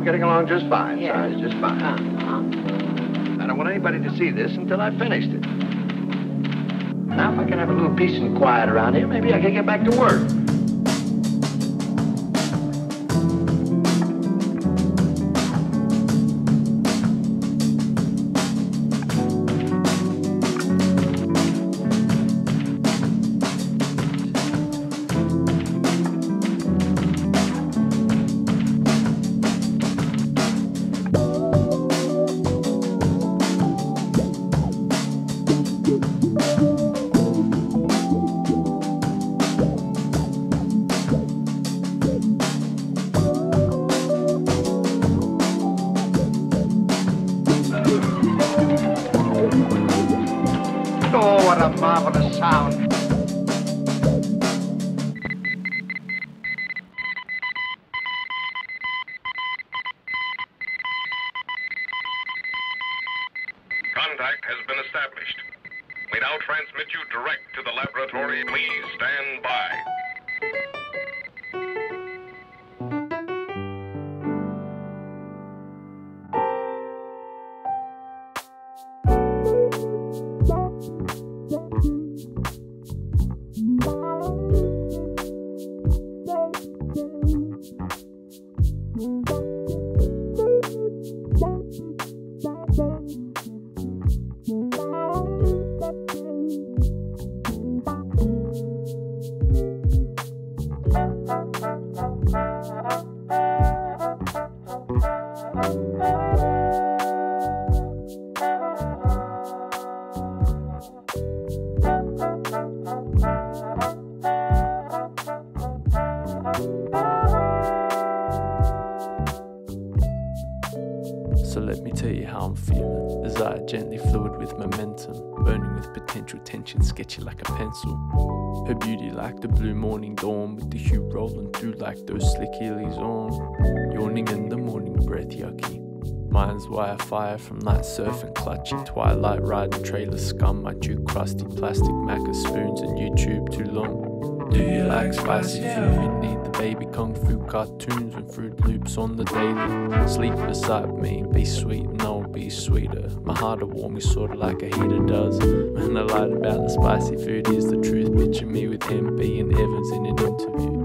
I'm getting along just fine, Yeah. Sarge, just fine. Uh-huh. I don't want anybody to see this until I've finished it. Now, if I can have a little peace and quiet around here, maybe I can get back to work. Marvelous sound. Let me tell you how I'm feeling. Desire gently fluid with momentum, burning with potential tension, sketchy like a pencil. Her beauty like the blue morning dawn, with the hue rolling through like those slick heelys on. Yawning in the morning breath, yucky. Mine's wire fire from night surfing, clutching twilight riding trailer scum. My chew crusty plastic maca spoons and YouTube too long. Do you like spicy food? Need the baby kung fu cartoons and fruit loops on the daily. Sleep beside me, be sweet and I'll be sweeter. My heart will warm me sorta like a heater does. When I lied about the spicy food, is the truth. Picture me with him being Evans in an interview.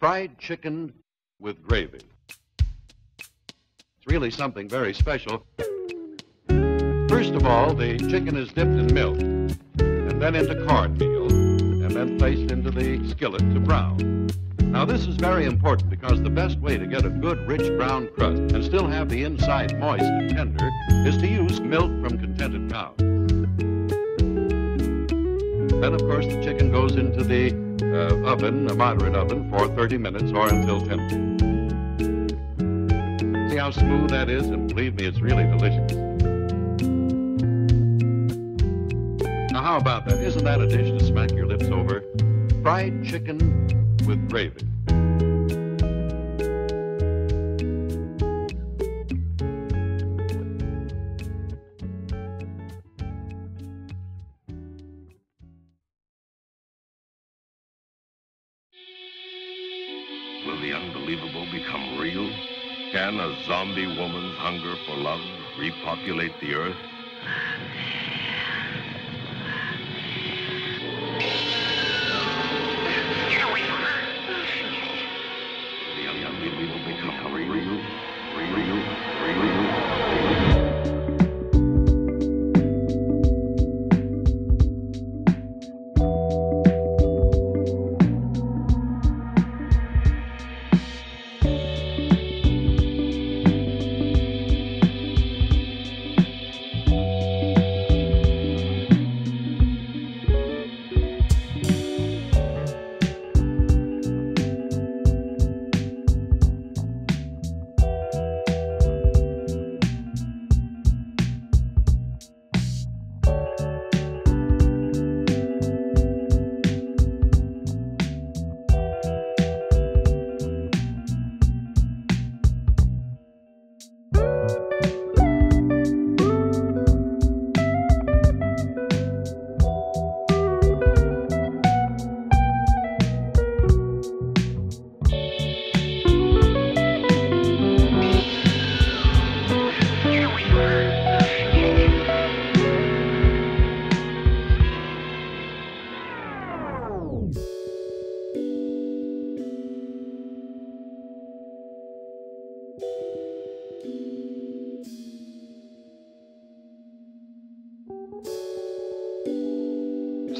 Fried chicken with gravy. It's really something very special. First of all, the chicken is dipped in milk, and then into cornmeal, and then placed into the skillet to brown. Now, this is very important because the best way to get a good, rich brown crust and still have the inside moist and tender is to use milk from contented cows. Then, of course, the chicken goes into the uh, oven, a moderate oven, for 30 minutes or until tender. See how smooth that is? And believe me, it's really delicious. Now, how about that? Isn't that a dish to smack your lips over? Fried chicken with gravy. The earth?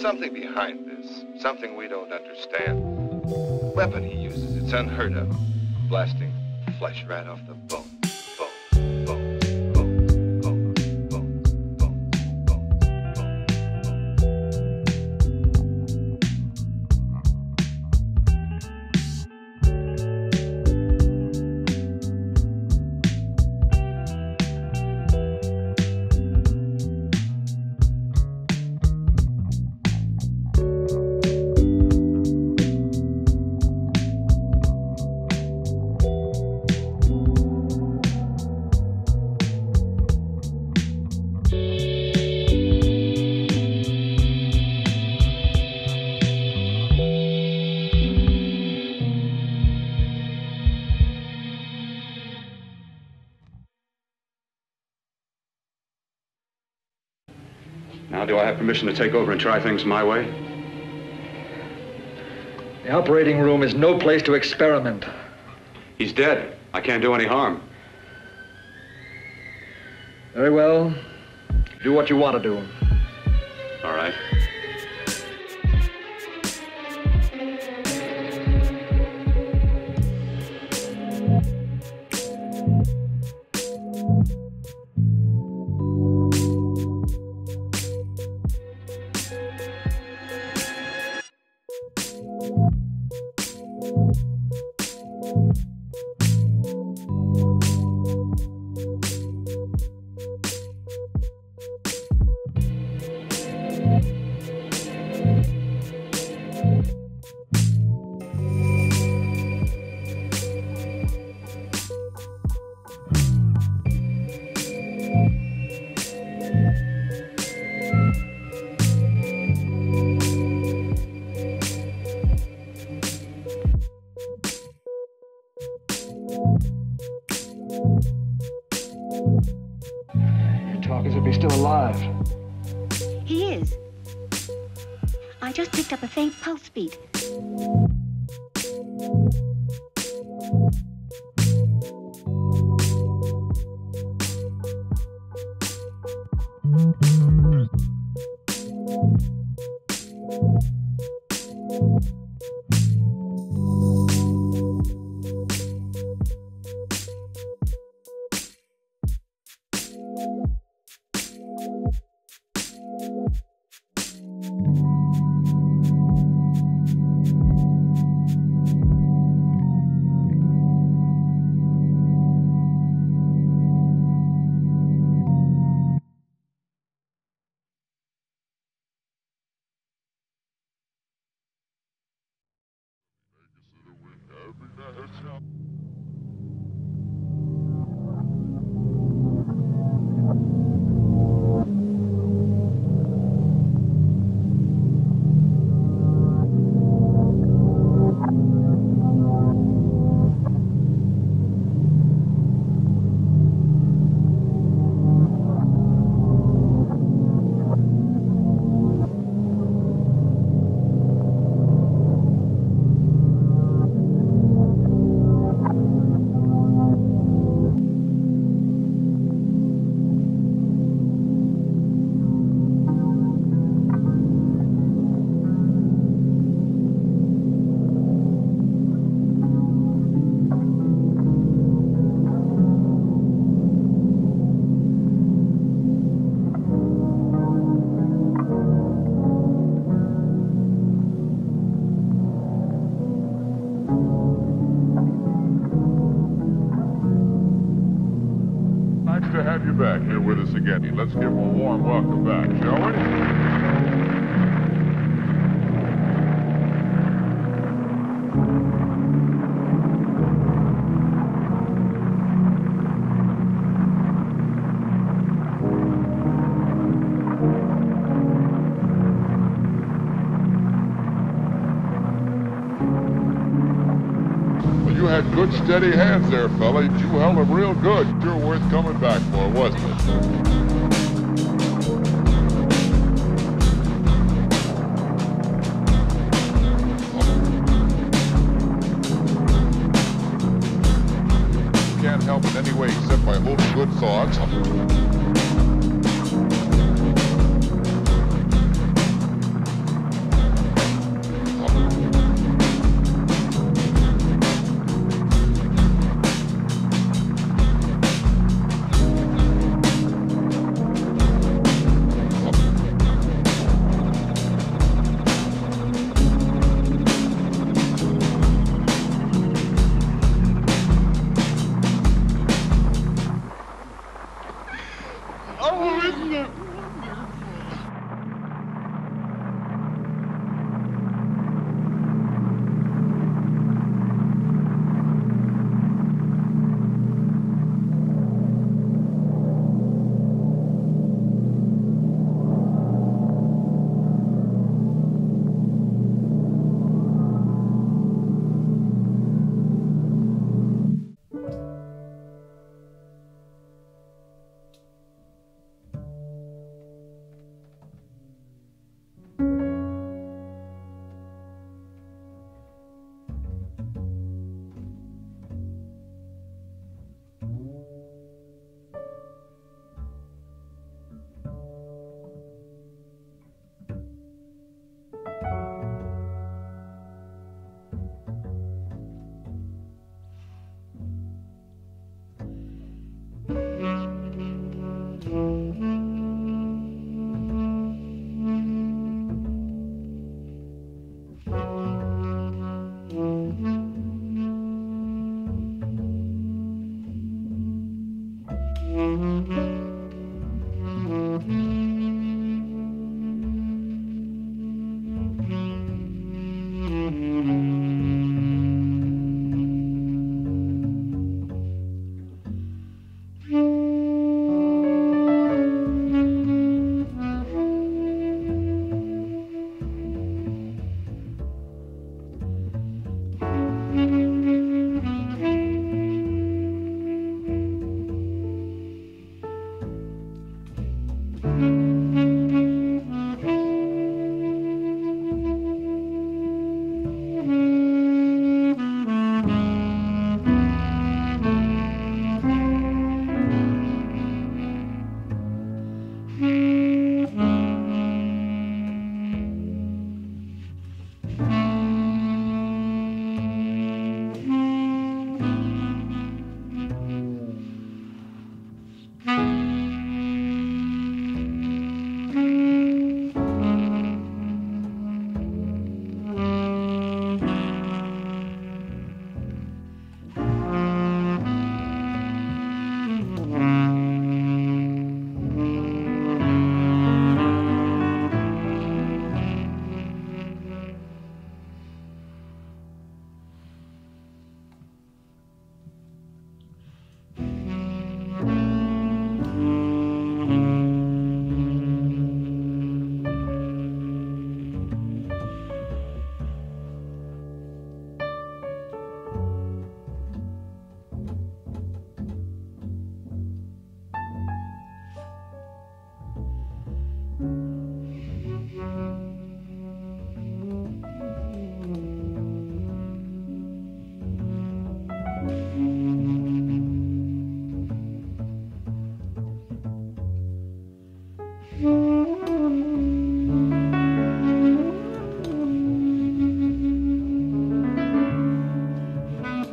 Something behind this, something we don't understand. Weapon he uses, it's unheard of. Blasting flesh right off the. Bone, Now, do I have permission to take over and try things my way? The operating room is no place to experiment. He's dead. I can't do any harm. Very well. Do what you want to do. All right. You talk as if he's still alive. He is. I just picked up a faint pulse beat. Mm-hmm. Back here with us again. Let's give him a warm welcome back, shall we? You had good steady hands there, fella. You held them real good. You're worth coming back for, wasn't it? Can't help in any way except by holding good thoughts.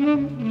Mm-hmm.